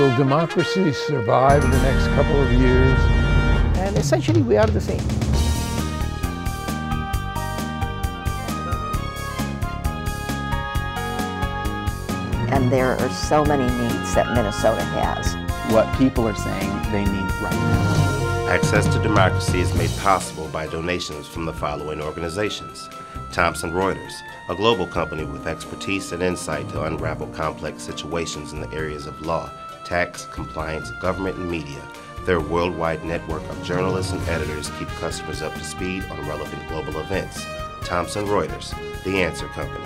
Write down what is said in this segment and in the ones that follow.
Will democracy survive in the next couple of years? And essentially, we are the same. And there are so many needs that Minnesota has. What people are saying they need right now. Access to democracy is made possible by donations from the following organizations Thomson Reuters, a global company with expertise and insight to unravel complex situations in the areas of law, tax, compliance, government, and media. Their worldwide network of journalists and editors keep customers up to speed on relevant global events. Thomson Reuters, The Answer Company.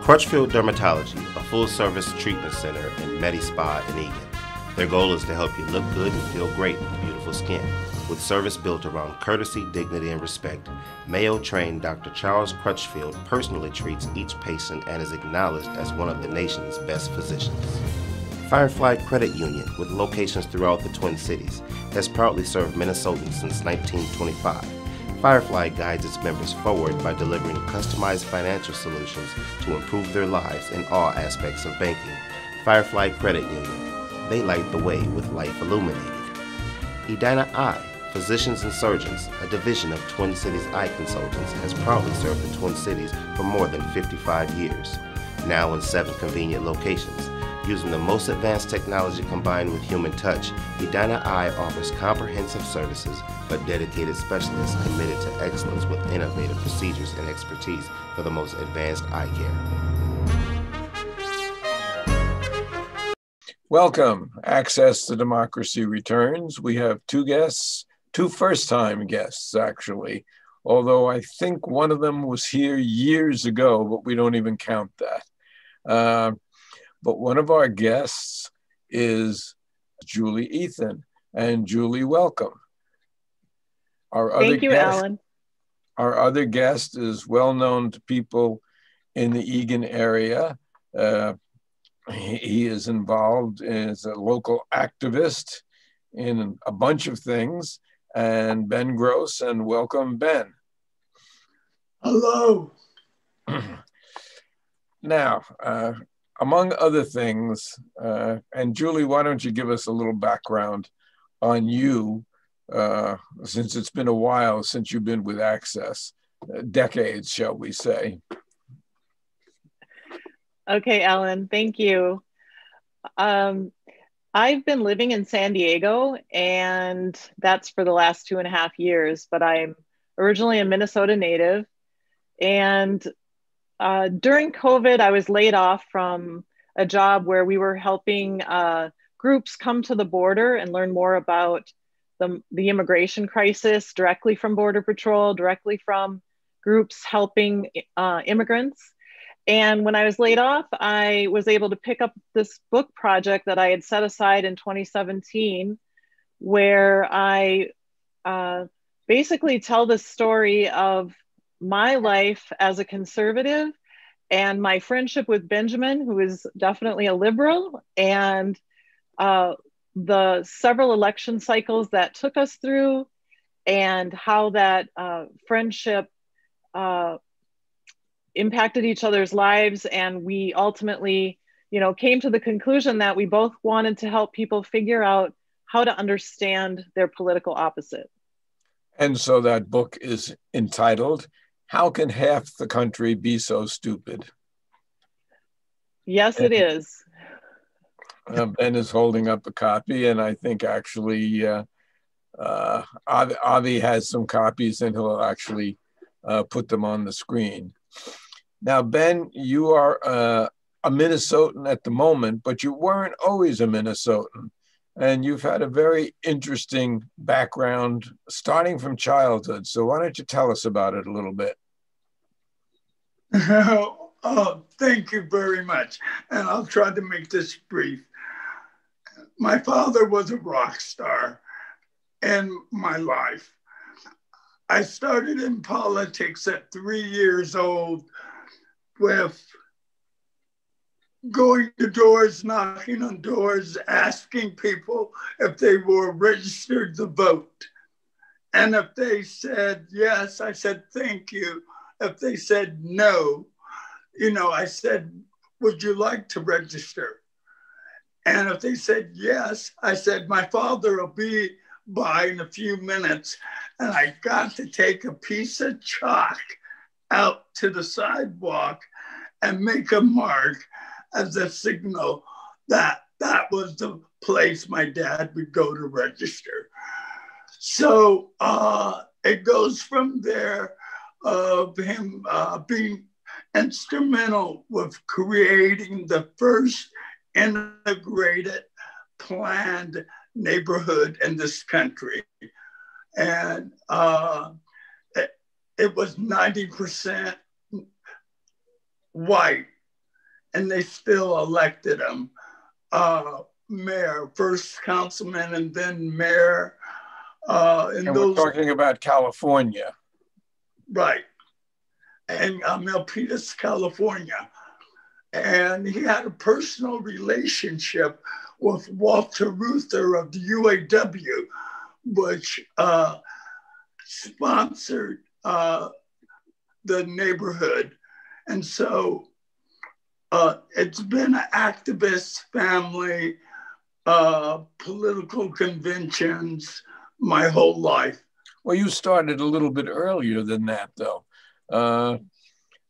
Crutchfield Dermatology, a full service treatment center in MediSpa in Eagan. Their goal is to help you look good and feel great with beautiful skin. With service built around courtesy, dignity, and respect, Mayo trained Dr. Charles Crutchfield personally treats each patient and is acknowledged as one of the nation's best physicians. Firefly Credit Union, with locations throughout the Twin Cities, has proudly served Minnesotans since 1925. Firefly guides its members forward by delivering customized financial solutions to improve their lives in all aspects of banking. Firefly Credit Union. They light the way with life illuminated. Edina Eye, Physicians and Surgeons, a division of Twin Cities Eye Consultants, has proudly served the Twin Cities for more than 55 years. Now in seven convenient locations. Using the most advanced technology combined with human touch, Edina Eye offers comprehensive services for dedicated specialists committed to excellence with innovative procedures and expertise for the most advanced eye care. Welcome. Access to Democracy returns. We have two guests, two first time guests, actually, although I think one of them was here years ago, but we don't even count that. Uh, but one of our guests is Julie Ethan. And Julie, welcome. Our Thank other you, guest, Alan. Our other guest is well known to people in the Eagan area. Uh, he, he is involved as a local activist in a bunch of things. And Ben Gross, and welcome, Ben. Hello. now, uh, among other things, uh, and Julie, why don't you give us a little background on you, uh, since it's been a while since you've been with Access, uh, decades, shall we say? Okay, Alan, thank you. Um, I've been living in San Diego, and that's for the last two and a half years, but I'm originally a Minnesota native. And uh, during COVID, I was laid off from a job where we were helping uh, groups come to the border and learn more about the, the immigration crisis directly from Border Patrol, directly from groups helping uh, immigrants. And when I was laid off, I was able to pick up this book project that I had set aside in 2017, where I uh, basically tell the story of my life as a conservative and my friendship with Benjamin, who is definitely a liberal, and uh, the several election cycles that took us through, and how that uh, friendship uh, impacted each other's lives. And we ultimately, you know, came to the conclusion that we both wanted to help people figure out how to understand their political opposite. And so that book is entitled how can half the country be so stupid? Yes, and, it is. Uh, ben is holding up a copy, and I think actually uh, uh, Avi, Avi, has some copies, and he'll actually uh, put them on the screen. Now, Ben, you are uh, a Minnesotan at the moment, but you weren't always a Minnesotan and you've had a very interesting background starting from childhood. So why don't you tell us about it a little bit? Oh, thank you very much. And I'll try to make this brief. My father was a rock star in my life. I started in politics at three years old with going to doors, knocking on doors, asking people if they were registered to vote. And if they said yes, I said thank you. If they said no, you know, I said, Would you like to register? And if they said yes, I said, my father will be by in a few minutes. And I got to take a piece of chalk out to the sidewalk and make a mark as a signal that that was the place my dad would go to register. So uh, it goes from there of him uh, being instrumental with creating the first integrated planned neighborhood in this country. And uh, it, it was 90% white, and they still elected him uh, mayor, first councilman, and then mayor. Uh, and those, we're talking about California. Right. And uh, Milpitas, California. And he had a personal relationship with Walter Reuther of the UAW, which uh, sponsored uh, the neighborhood. And so uh, it's been an activist family, uh, political conventions my whole life. Well, you started a little bit earlier than that, though. Uh,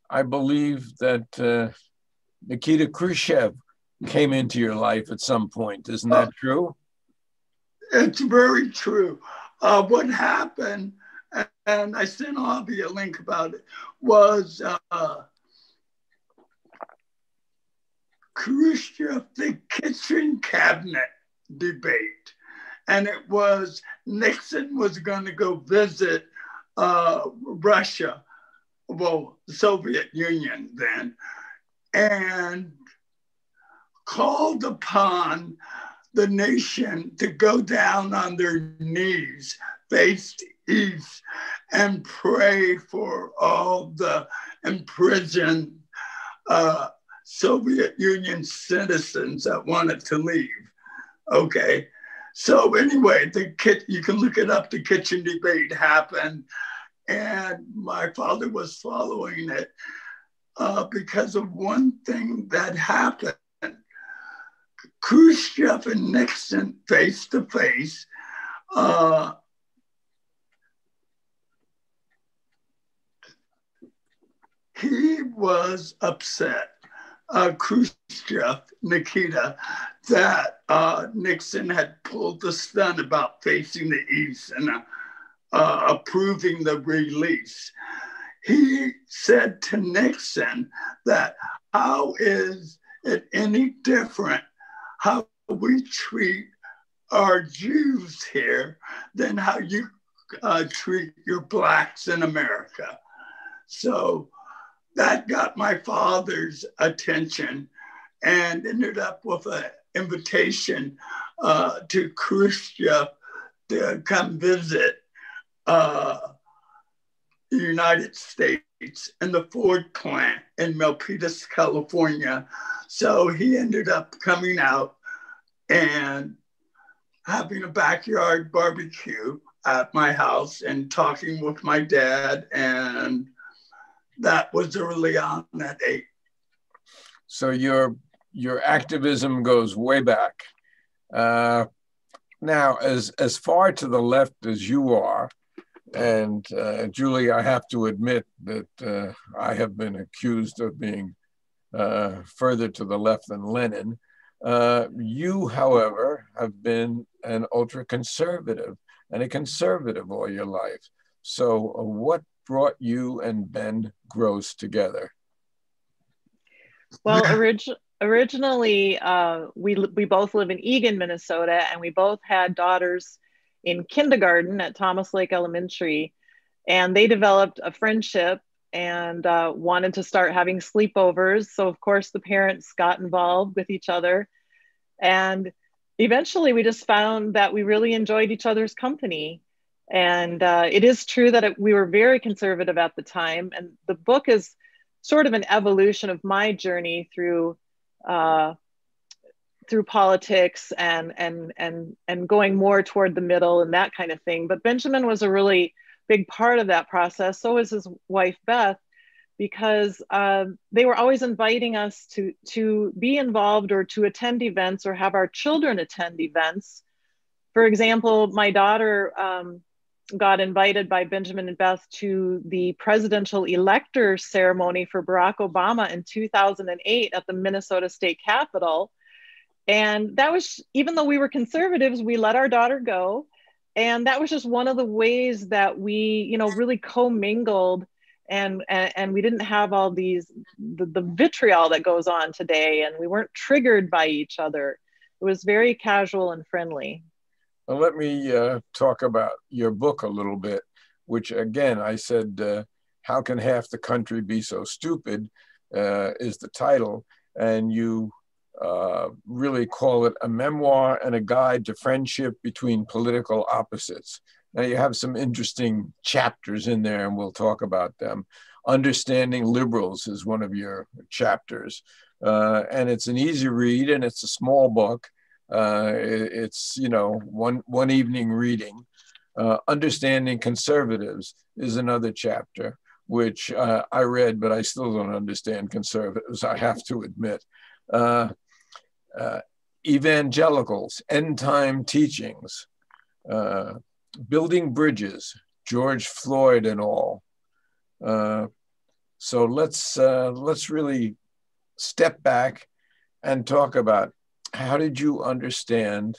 I believe that uh, Nikita Khrushchev came into your life at some point. Isn't that true? It's very true. Uh, what happened, and I sent Avi a link about it, was uh, Khrushchev, the kitchen cabinet debate. And it was Nixon was going to go visit uh, Russia, well, Soviet Union then, and called upon the nation to go down on their knees, face east, and pray for all the imprisoned uh, Soviet Union citizens that wanted to leave. Okay. So anyway, the kit you can look it up. The kitchen debate happened, and my father was following it uh, because of one thing that happened. Khrushchev and Nixon face to face. Uh, he was upset uh, Khrushchev, Nikita, that uh, Nixon had pulled the stunt about facing the East and uh, uh, approving the release. He said to Nixon that how is it any different how we treat our Jews here than how you uh, treat your blacks in America? So that got my father's attention and ended up with an invitation uh, to Khrushchev to come visit uh, the United States in the Ford plant in Milpitas, California. So he ended up coming out and having a backyard barbecue at my house and talking with my dad and that was early on that age. So your your activism goes way back. Uh, now, as as far to the left as you are, and uh, Julie, I have to admit that uh, I have been accused of being uh, further to the left than Lenin. Uh, you, however, have been an ultra conservative and a conservative all your life. So, uh, what brought you and Ben Gross together? Well, orig- originally, uh, we, we both live in Eagan, Minnesota, and we both had daughters in kindergarten at Thomas Lake Elementary. And they developed a friendship and uh, wanted to start having sleepovers. So, of course, the parents got involved with each other. And eventually, we just found that we really enjoyed each other's company. And uh, it is true that it, we were very conservative at the time. And the book is sort of an evolution of my journey through uh, through politics and and and and going more toward the middle and that kind of thing. But Benjamin was a really big part of that process. So was his wife Beth, because uh, they were always inviting us to to be involved or to attend events or have our children attend events. For example, my daughter um, got invited by Benjamin and Beth to the presidential elector ceremony for Barack Obama in 2008 at the Minnesota State Capitol. And that was, even though we were conservatives, we let our daughter go. And that was just one of the ways that we, you know, really commingled and, and, and we didn't have all these, the, the vitriol that goes on today. And we weren't triggered by each other. It was very casual and friendly. Well, let me uh, talk about your book a little bit, which again, I said, uh, How Can Half the Country Be So Stupid? Uh, is the title. And you uh, really call it a memoir and a guide to friendship between political opposites. Now, you have some interesting chapters in there, and we'll talk about them. Understanding Liberals is one of your chapters. Uh, and it's an easy read and it's a small book uh, it, it's you know one one evening reading. Uh, Understanding conservatives is another chapter which uh, I read, but I still don't understand conservatives. I have to admit. Uh, uh, evangelicals, end time teachings, uh, building bridges, George Floyd and all. so let's let's really step back and talk about how did you understand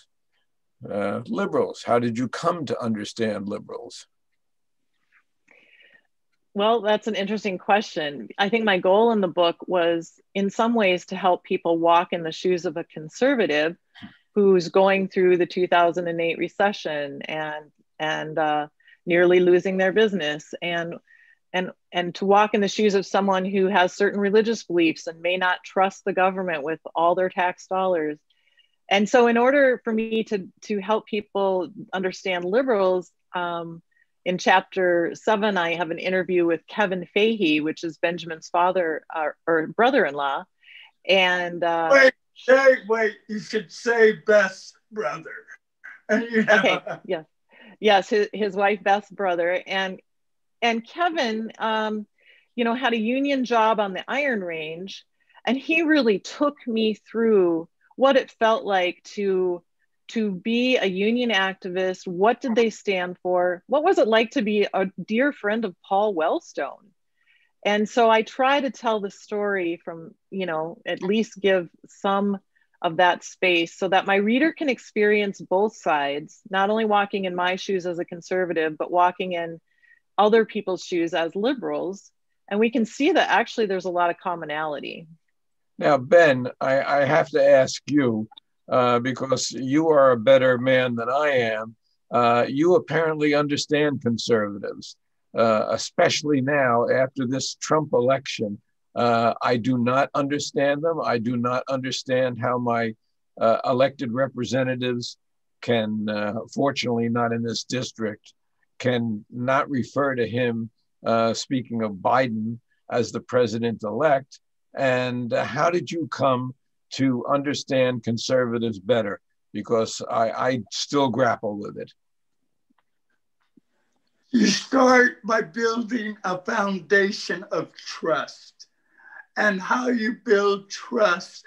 uh, liberals? How did you come to understand liberals? Well, that's an interesting question. I think my goal in the book was, in some ways, to help people walk in the shoes of a conservative who's going through the 2008 recession and and uh, nearly losing their business, and and and to walk in the shoes of someone who has certain religious beliefs and may not trust the government with all their tax dollars. And so in order for me to to help people understand liberals um, in chapter seven i have an interview with kevin fahey which is benjamin's father uh, or brother-in-law. And uh, wait wait wait you should say Beth's brother. And you know. okay yes. Yes his, his wife beth's brother. And and kevin um, you know had a union job on the iron range and he really took me through what it felt like to to be a union activist. What did they stand for? What was it like to be a dear friend of paul wellstone? And so i try to tell the story from you know at least give some of that space so that my reader can experience both sides not only walking in my shoes as a conservative but walking in other people's shoes as liberals and we can see that actually there's a lot of commonality now, Ben, I, I have to ask you uh, because you are a better man than I am. Uh, you apparently understand conservatives, uh, especially now after this Trump election. Uh, I do not understand them. I do not understand how my uh, elected representatives can, uh, fortunately, not in this district, can not refer to him, speaking of Biden, as the president elect and uh, how did you come to understand conservatives better? Because I, I still grapple with it. You start by building a foundation of trust. And how you build trust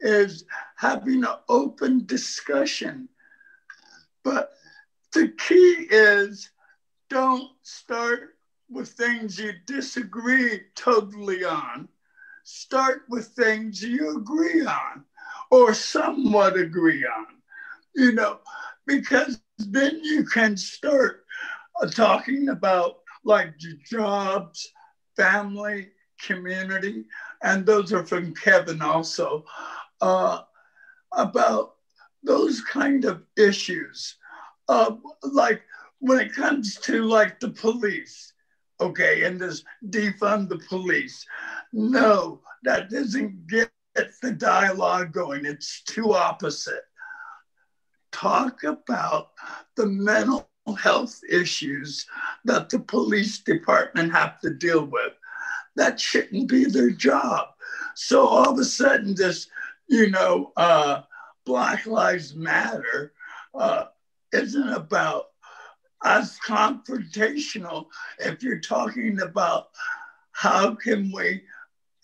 is having an open discussion. But the key is don't start with things you disagree totally on start with things you agree on or somewhat agree on, you know, because then you can start uh, talking about like jobs, family, community, and those are from Kevin also, uh, about those kind of issues. Uh, like when it comes to like the police, okay, and this defund the police. No, that doesn't get the dialogue going. It's too opposite. Talk about the mental health issues that the police department have to deal with. That shouldn't be their job. So all of a sudden, this, you know, uh, Black Lives Matter uh, isn't about as confrontational if you're talking about how can we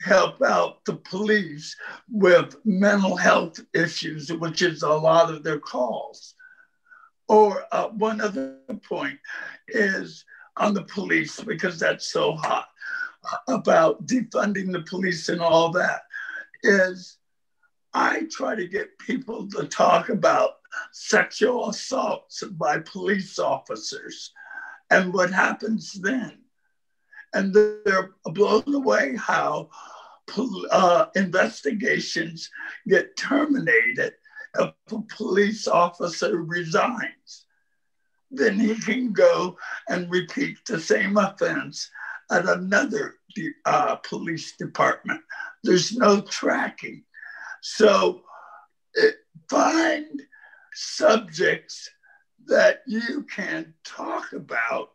help out the police with mental health issues, which is a lot of their calls. Or uh, one other point is on the police, because that's so hot about defunding the police and all that, is I try to get people to talk about sexual assaults by police officers and what happens then. And they're blown away how uh, investigations get terminated if a police officer resigns. Then he can go and repeat the same offense at another uh, police department. There's no tracking. So it, find subjects that you can talk about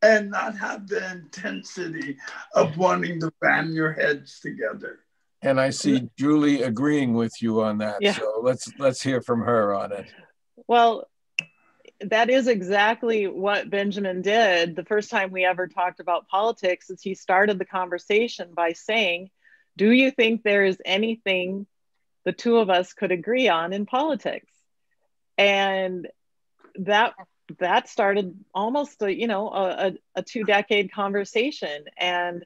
and not have the intensity of wanting to bang your heads together. And I see Julie agreeing with you on that. Yeah. So let's let's hear from her on it. Well, that is exactly what Benjamin did. The first time we ever talked about politics is he started the conversation by saying, "Do you think there is anything the two of us could agree on in politics?" And that that started almost a, you know a, a two decade conversation and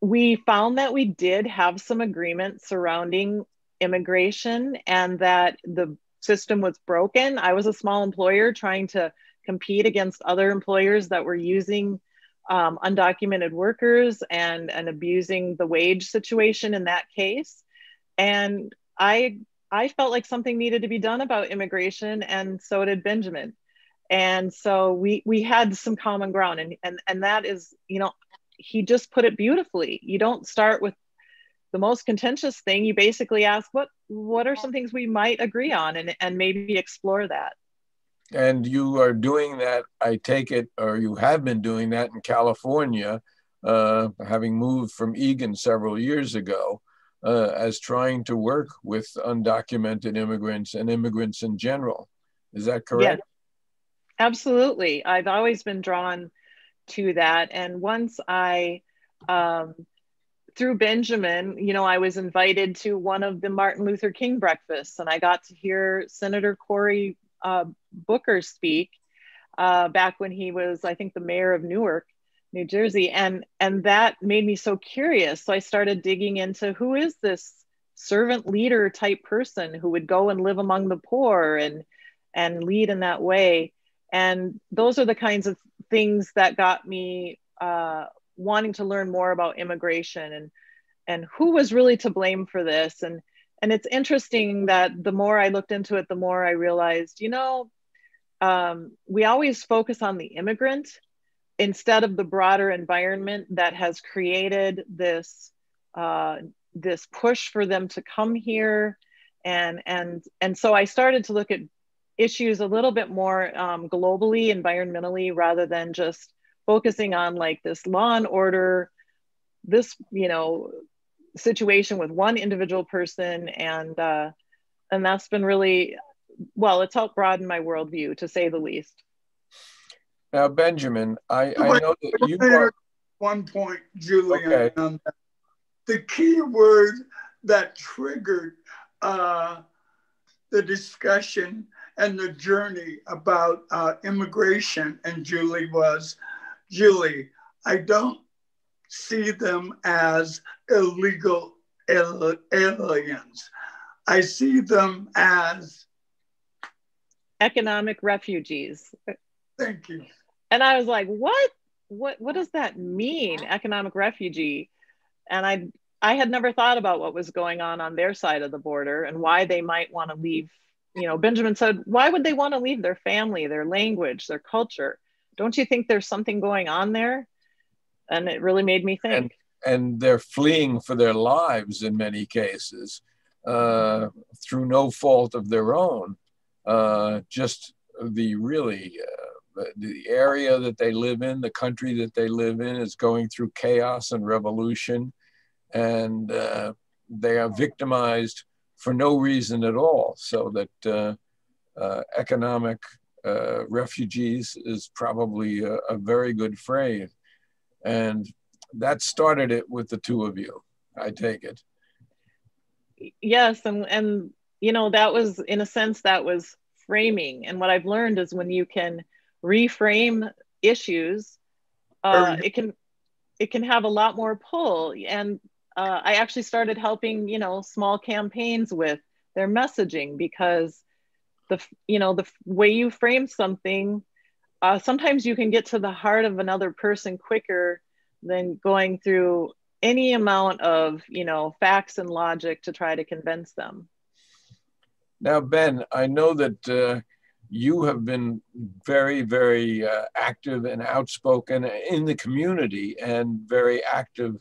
we found that we did have some agreement surrounding immigration and that the system was broken i was a small employer trying to compete against other employers that were using um, undocumented workers and and abusing the wage situation in that case. And i i felt like something needed to be done about immigration and so did benjamin. And so we we had some common ground and and and that is you know he just put it beautifully. You don't start with the most contentious thing. You basically ask what what are some things we might agree on and and maybe explore that and you are doing that i take it or you have been doing that in california uh, having moved from Eagan several years ago uh, as trying to work with undocumented immigrants and immigrants in general is that correct Absolutely. I've always been drawn to that. And once I, um, through Benjamin, you know, I was invited to one of the Martin Luther King breakfasts and I got to hear Senator Cory uh, Booker speak uh, back when he was, I think, the mayor of Newark, New Jersey. And, and that made me so curious. So I started digging into who is this servant leader type person who would go and live among the poor and, and lead in that way and those are the kinds of things that got me uh, wanting to learn more about immigration and and who was really to blame for this and and it's interesting that the more i looked into it the more i realized you know um, we always focus on the immigrant instead of the broader environment that has created this uh, this push for them to come here. And and and so i started to look at issues a little bit more um, globally, environmentally, rather than just focusing on like this law and order, this, you know, situation with one individual person. And, uh, and that's been really, well, it's helped broaden my worldview to say the least. Now, Benjamin, I, I know that you are... One point, Julian, okay. um, the key word that triggered uh, the discussion and the journey about uh, immigration. And Julie was, Julie, I don't see them as illegal aliens. I see them as economic refugees. Thank you. And I was like, what? What what does that mean, economic refugee? And I I had never thought about what was going on on their side of the border and why they might want to leave you know, Benjamin said, why would they want to leave their family, their language, their culture? Don't you think there's something going on there? And it really made me think. And, and they're fleeing for their lives in many cases uh, through no fault of their own. Uh, just the really uh, the area that they live in, the country that they live in, is going through chaos and revolution, and uh, they are victimized for no reason at all. So that uh, uh, economic uh, refugees is probably a, a, very good phrase. And that started it with the two of you, I take it. Yes, and and you know that was in a sense that was framing, and what I've learned is when you can reframe issues, uh, it can it can have a lot more pull. And uh, I actually started helping you know small campaigns with their messaging because the you know the way you frame something uh, sometimes you can get to the heart of another person quicker than going through any amount of you know facts and logic to try to convince them. Now ben i know that uh, you have been very very uh, active and outspoken in the community and very active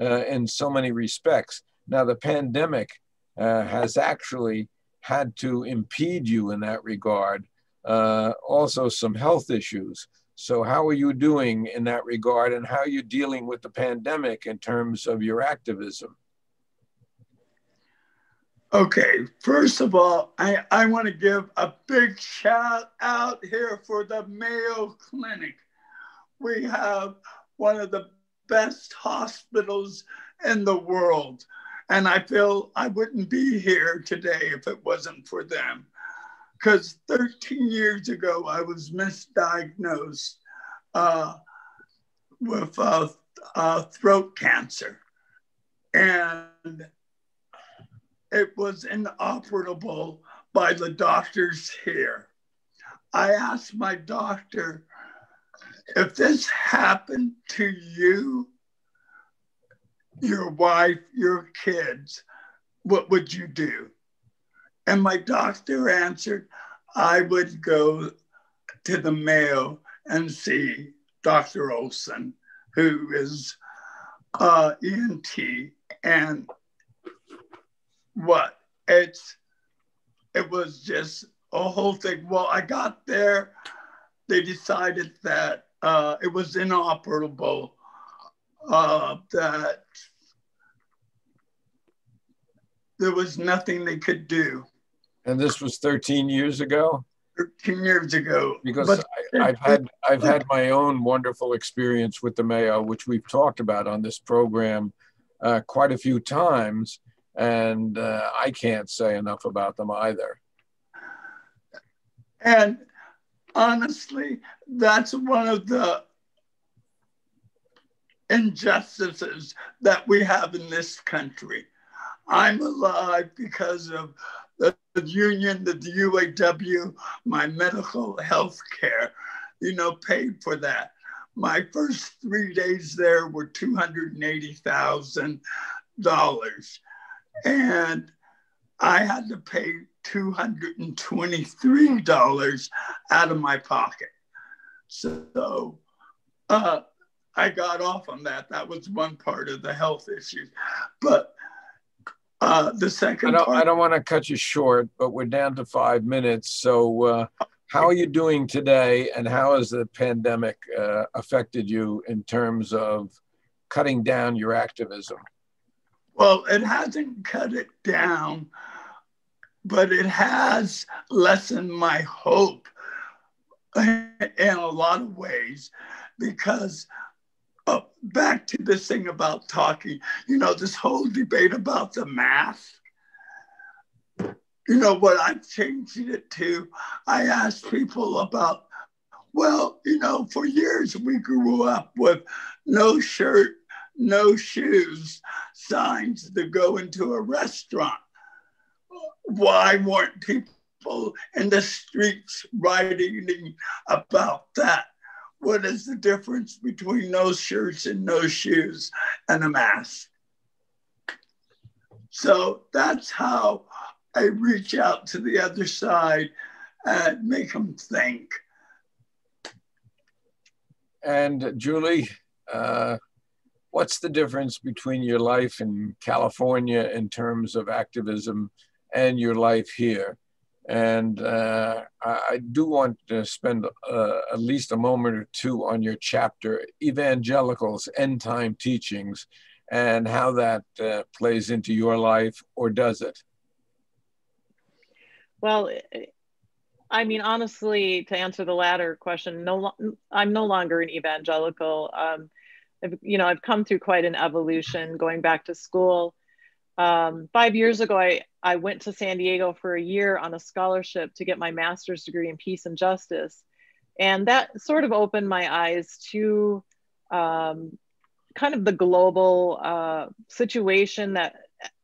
uh, in so many respects. Now the pandemic uh, has actually had to impede you in that regard uh, also some health issues so, how are you doing in that regard, and how are you dealing with the pandemic in terms of your activism? Okay, first of all, I, I want to give a big shout out here for the Mayo Clinic. We have one of the best hospitals in the world. And I feel I wouldn't be here today if it wasn't for them because 13 years ago I was misdiagnosed uh, with uh, uh, throat cancer, and it was inoperable by the doctors here. I asked my doctor if this happened to you, your wife, your kids, what would you do? And my doctor answered, I would go to the Mayo and see Dr. Olson, who is uh, ENT. And what? It's, it was just a whole thing. Well, I got there, they decided that uh, it was inoperable, uh, that there was nothing they could do. And this was 13 years ago? 13 years ago. Because but, I, have had I've had my own wonderful experience with the Mayo, which we've talked about on this program uh, quite a few times, and uh, I can't say enough about them either. And honestly, that's one of the injustices that we have in this country. I'm alive because of union, the UAW, my medical health care, you know, paid for that. My first three days there were $280,000. And I had to pay $223 out of my pocket. So uh, I got off on that. That was one part of the health issues. But uh, the second I don't, part, I don't want to cut you short, but we're down to five minutes. So, uh, how are you doing today, and how has the pandemic uh, affected you in terms of cutting down your activism? Well, it hasn't cut it down, but it has lessened my hope in a lot of ways because uh, back to this thing about talking, you know, this whole debate about the mask. You know what I've changed it to? I asked people about, well, you know, for years we grew up with no shirt, no shoes signs to go into a restaurant. Why weren't people in the streets writing about that? What is the difference between no shirts and no shoes and a mask? So that's how I reach out to the other side and make them think. And Julie, uh, what's the difference between your life in California in terms of activism and your life here? And uh, I do want to spend uh, at least a moment or two on your chapter, Evangelicals, End Time Teachings, and how that uh, plays into your life, or does it? Well, I mean, honestly, to answer the latter question, no, I'm no longer an evangelical. Um, you know, I've come through quite an evolution going back to school. Um, five years ago, I, I went to San Diego for a year on a scholarship to get my master's degree in peace and justice. And that sort of opened my eyes to um, kind of the global uh, situation that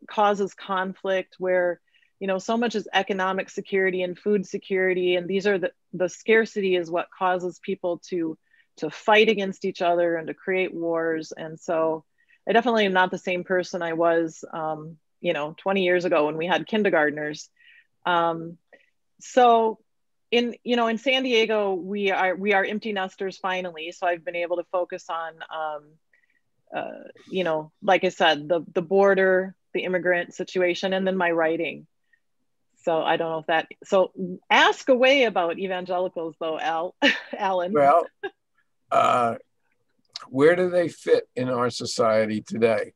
causes conflict where you know so much is economic security and food security and these are the the scarcity is what causes people to to fight against each other and to create wars and so i definitely am not the same person i was um, you know 20 years ago when we had kindergartners um, so in you know in san diego we are we are empty nesters finally so i've been able to focus on um, uh, you know like i said the the border the immigrant situation and then my writing so I don't know if that. So ask away about evangelicals, though, Al, Alan. Well, uh, where do they fit in our society today?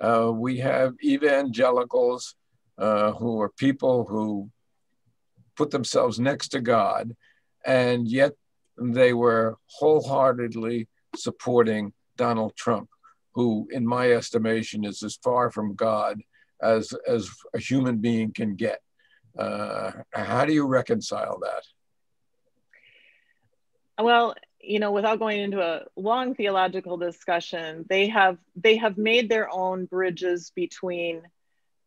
Uh, we have evangelicals uh, who are people who put themselves next to God, and yet they were wholeheartedly supporting Donald Trump, who, in my estimation, is as far from God as as a human being can get. Uh, how do you reconcile that? Well, you know, without going into a long theological discussion, they have they have made their own bridges between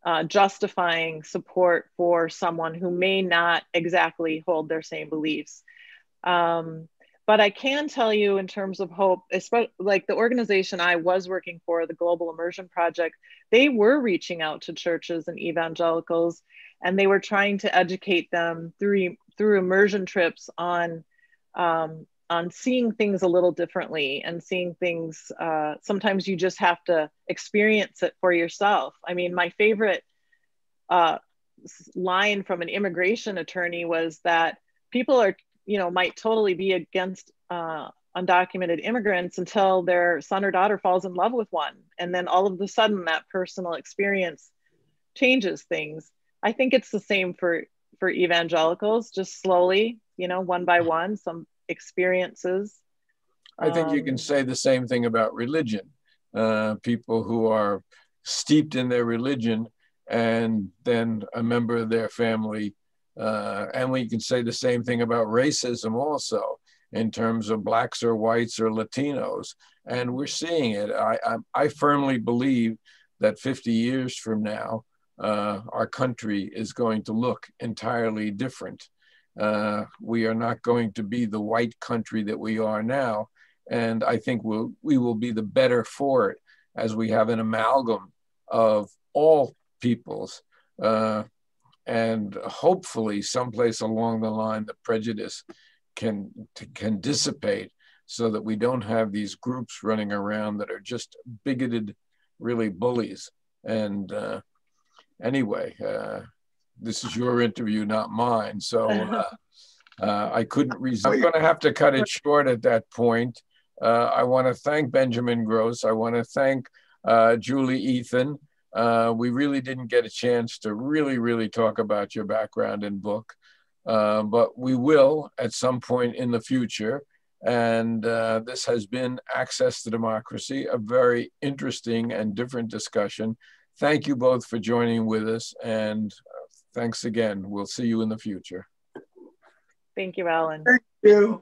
uh, justifying support for someone who may not exactly hold their same beliefs. Um, but I can tell you, in terms of hope, especially like the organization I was working for, the Global Immersion Project, they were reaching out to churches and evangelicals and they were trying to educate them through through immersion trips on um, on seeing things a little differently and seeing things uh, sometimes you just have to experience it for yourself. I mean my favorite uh, line from an immigration attorney was that people are you know might totally be against uh, undocumented immigrants until their son or daughter falls in love with one. And then all of a sudden that personal experience changes things. I think it's the same for for evangelicals, just slowly, you know, one by one, some experiences. I think um, you can um, say the same thing about religion. Uh, people who are steeped in their religion, and then a member of their family, uh, and we can say the same thing about racism also, in terms of blacks or whites or Latinos, and we're seeing it. I I, I firmly believe that 50 years from now, uh, our country is going to look entirely different. Uh, we are not going to be the white country that we are now. And I think we'll, we will be the better for it as we have an amalgam of all peoples. Uh, and hopefully, someplace along the line, the prejudice can, can dissipate so that we don't have these groups running around that are just bigoted, really bullies. And uh, anyway, uh, this is your interview, not mine. So uh, uh, I couldn't resist. I'm going to have to cut it short at that point. Uh, I want to thank Benjamin Gross. I want to thank uh, Julie Ethan. Uh, we really didn't get a chance to really, really talk about your background and book, but we will at some point in the future. And this has been Access to Democracy, a very interesting and different discussion thank you both for joining with us and uh, thanks again. We'll see you in the future. Thank you, Alan. Thank you.